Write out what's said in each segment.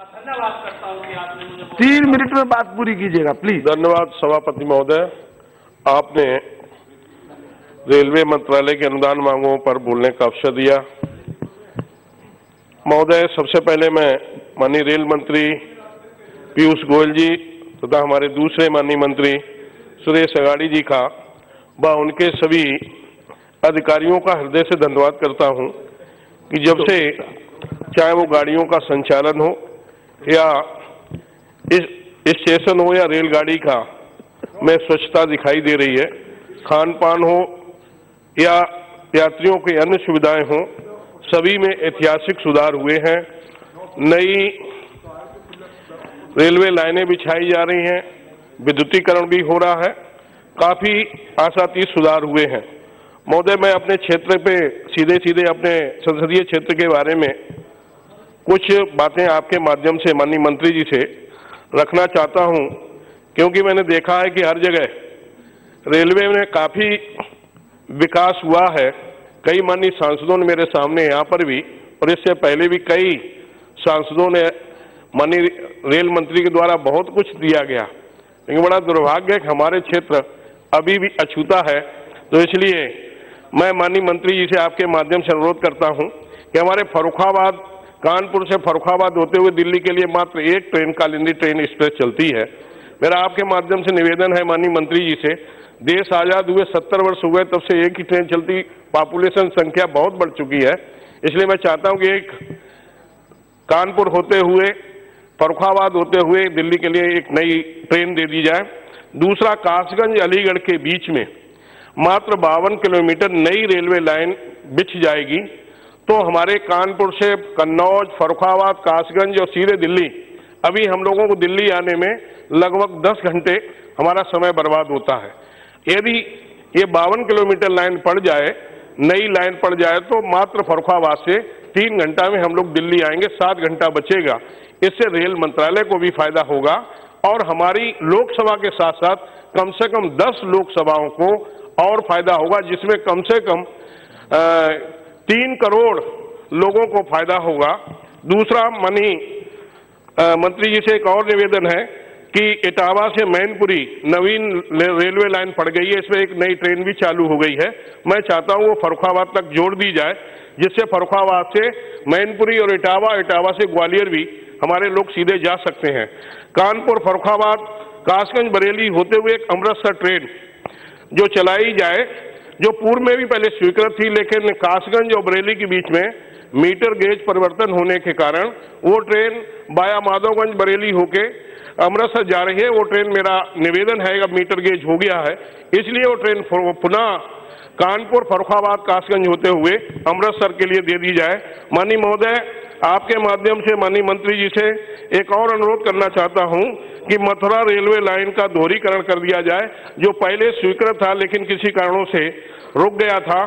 धन्यवाद करता हूँ कि आपने मुझे तीन मिनट में बात पूरी कीजिएगा प्लीज़ धन्यवाद सभापति महोदय। आपने रेलवे मंत्रालय के अनुदान मांगों पर बोलने का अवसर दिया। महोदय सबसे पहले मैं माननीय रेल मंत्री पीयूष गोयल जी तथा हमारे दूसरे माननीय मंत्री सुरेश अगाड़ी जी का व उनके सभी अधिकारियों का हृदय से धन्यवाद करता हूँ कि जब से चाहे वो गाड़ियों का संचालन हो या इस स्टेशन हो या रेलगाड़ी का, में स्वच्छता दिखाई दे रही है। खान पान हो या यात्रियों की अन्य सुविधाएँ हों, सभी में ऐतिहासिक सुधार हुए हैं। नई रेलवे लाइनें बिछाई जा रही हैं। विद्युतीकरण भी हो रहा है। काफ़ी आशातीत सुधार हुए हैं। महोदय, मैं अपने क्षेत्र पे सीधे सीधे अपने संसदीय क्षेत्र के बारे में कुछ बातें आपके माध्यम से माननीय मंत्री जी से रखना चाहता हूँ, क्योंकि मैंने देखा है कि हर जगह रेलवे में काफ़ी विकास हुआ है। कई माननीय सांसदों ने मेरे सामने यहाँ पर भी, और इससे पहले भी कई सांसदों ने माननीय रेल मंत्री के द्वारा बहुत कुछ दिया गया। लेकिन बड़ा दुर्भाग्य है हमारे क्षेत्र अभी भी अछूता है। तो इसलिए मैं माननीय मंत्री जी से आपके माध्यम से अनुरोध करता हूँ कि हमारे फरुखाबाद कानपुर से फरुखाबाद होते हुए दिल्ली के लिए मात्र एक ट्रेन कालिंदी ट्रेन एक्सप्रेस चलती है। मेरा आपके माध्यम से निवेदन है माननीय मंत्री जी से, देश आज़ाद हुए सत्तर वर्ष हुए तब से एक ही ट्रेन चलती पॉपुलेशन संख्या बहुत बढ़ चुकी है। इसलिए मैं चाहता हूँ कि एक कानपुर होते हुए फरुखाबाद होते हुए दिल्ली के लिए एक नई ट्रेन दे दी जाए। दूसरा, कासगंज अलीगढ़ के बीच में मात्र बावन किलोमीटर नई रेलवे लाइन बिछ जाएगी। तो हमारे कानपुर से कन्नौज फरुखाबाद कासगंज और सीधे दिल्ली। अभी हम लोगों को दिल्ली आने में लगभग 10 घंटे हमारा समय बर्बाद होता है। यदि ये बावन किलोमीटर लाइन पड़ जाए नई लाइन पड़ जाए तो मात्र फरुखाबाद से तीन घंटा में हम लोग दिल्ली आएँगे सात घंटा बचेगा। इससे रेल मंत्रालय को भी फ़ायदा होगा और हमारी लोकसभा के साथ साथ कम से कम दस लोकसभाओं को और फ़ायदा होगा जिसमें कम से कम अ, तीन करोड़ लोगों को फ़ायदा होगा। दूसरा, मनी मंत्री जी से एक और निवेदन है कि इटावा से मैनपुरी नवीन रेलवे लाइन पड़ गई है। इसमें एक नई ट्रेन भी चालू हो गई है। मैं चाहता हूँ वो फरुखाबाद तक जोड़ दी जाए, जिससे फरुखाबाद से मैनपुरी और इटावा इटावा से ग्वालियर भी हमारे लोग सीधे जा सकते हैं। कानपुर फरुखाबाद कासगंज, बरेली होते हुए एक अमृतसर ट्रेन जो चलाई जाए जो पूर्व में भी पहले स्वीकृत थी, लेकिन कासगंज और बरेली के बीच में मीटर गेज परिवर्तन होने के कारण वो ट्रेन बाया माधवगंज बरेली होके अमृतसर जा रही है। वो ट्रेन मेरा निवेदन है, अब मीटर गेज हो गया है। इसलिए वो ट्रेन पुनः कानपुर फरुखाबाद कासगंज होते हुए अमृतसर के लिए दे दी जाए। माननीय महोदय, आपके माध्यम से माननीय मंत्री जी से एक और अनुरोध करना चाहता हूँ कि मथुरा रेलवे लाइन का दोहरीकरण कर दिया जाए, जो पहले स्वीकृत था लेकिन किसी कारणों से रुक गया था।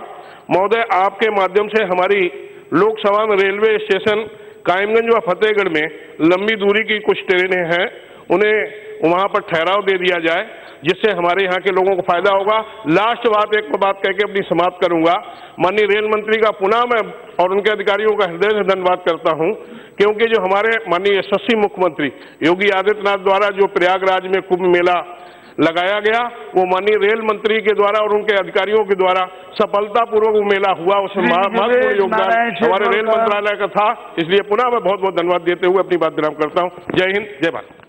महोदय, आपके माध्यम से हमारी लोकसभा में रेलवे स्टेशन कायमगंज व फतेहगढ़ में लंबी दूरी की कुछ ट्रेनें हैं। उन्हें वहाँ पर ठहराव दे दिया जाए जिससे हमारे यहाँ के लोगों को फ़ायदा होगा। लास्ट बात एक बात कह के अपनी समाप्त करूँगा। माननीय रेल मंत्री का पुनः मैं और उनके अधिकारियों का हृदय से धन्यवाद करता हूँ क्योंकि जो हमारे माननीय यशस्वी मुख्यमंत्री योगी आदित्यनाथ द्वारा जो प्रयागराज में कुंभ मेला लगाया गया वो माननीय रेल मंत्री के द्वारा और उनके अधिकारियों के द्वारा सफलतापूर्वक वो मेला हुआ उसमें महत्वपूर्ण योगदान हमारे रेल मंत्रालय का था। इसलिए पुनः मैं बहुत बहुत धन्यवाद देते हुए अपनी बात विराम करता हूँ। जय हिंद जय भारत।